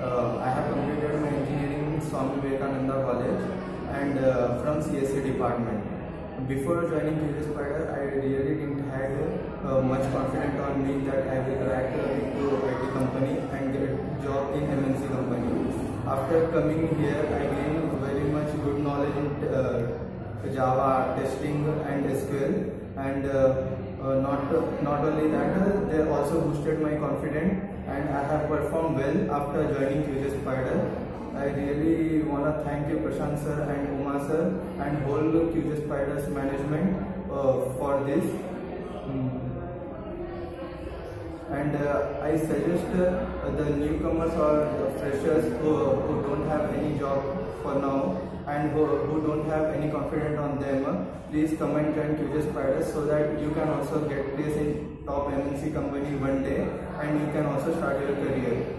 Uh, I have completed my engineering in Swami Vivekananda College and uh, from CSC department. Before joining QJ Spider, I really didn't have uh, much confidence on me that I will crack into IT company and get job in MNC company. After coming here, I gained very much good knowledge in uh, Java testing and SQL and uh, uh, not not only that uh, they also boosted my confidence and I have performed well after joining QJ Spider. I really want to thank you Prashant sir and Uma sir and whole QJ Spiders management uh, for this. Mm. And uh, I suggest uh, the newcomers or the freshers who, who don't have any job and who, who don't have any confidence on them, please come and QJ Spiders so that you can also get place in top MNC company one day and you can also start your career.